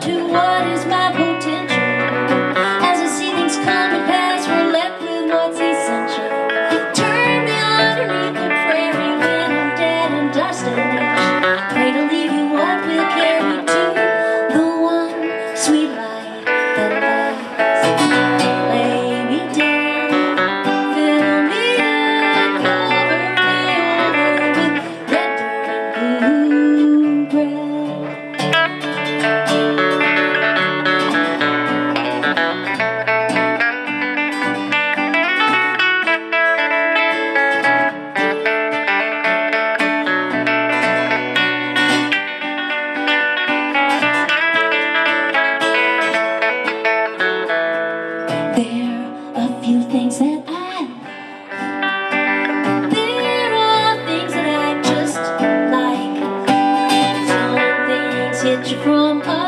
to what is my potential. As I see things come to pass, we're left with what's essential. Turn me underneath the prairie when I'm dead and dusted. said I From us